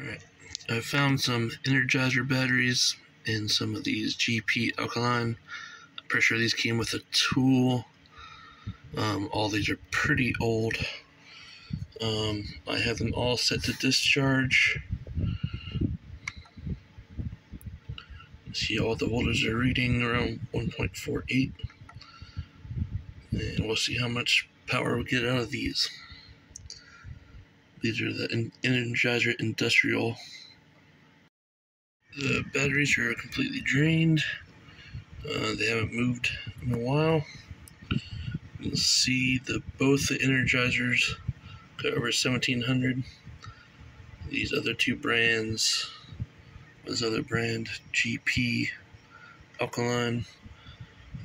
Alright, I found some Energizer batteries in some of these GP alkaline. I'm pretty sure these came with a tool. Um, all these are pretty old. Um, I have them all set to discharge. See all the voltages are reading around 1.48. And we'll see how much power we get out of these. These are the Energizer Industrial. The batteries are completely drained. Uh, they haven't moved in a while. You can see the both the Energizers got over 1700. These other two brands, this other brand, GP Alkaline,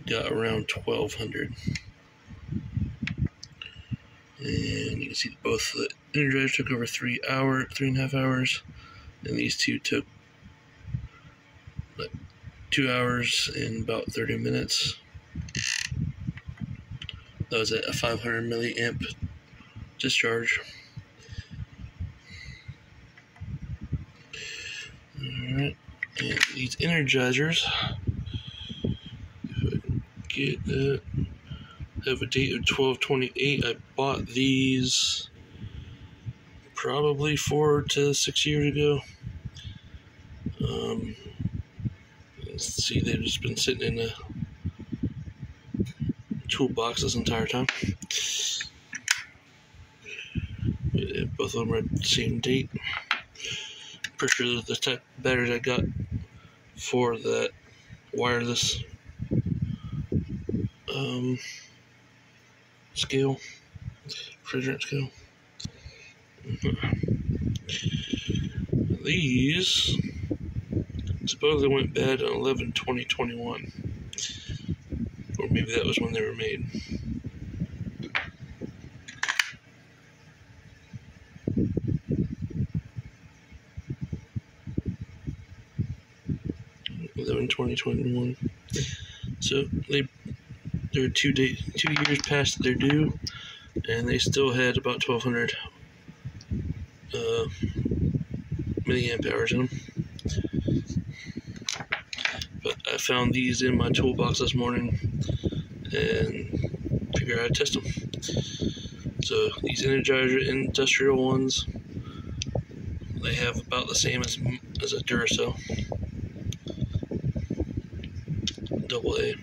got around 1200. And you can see both the Energizer took over three hour, three and a half hours, and these two took like two hours and about 30 minutes. That was at a 500 milliamp discharge. Alright, and these energizers, if I can get that, have a date of 1228. I bought these probably four to six years ago. Um, let's see, they've just been sitting in a toolbox this entire time. Both of them are the same date. Pretty sure the type of batteries I got for that wireless um, scale, refrigerant scale. These supposedly went bad on 11 2021. Or maybe that was when they were made. Eleven twenty twenty one. So they they're two day two years past their due, and they still had about twelve hundred uh, milliamp hours in them. But I found these in my toolbox this morning and figured I'd test them. So these Energizer industrial ones, they have about the same as as a Duracell, double A.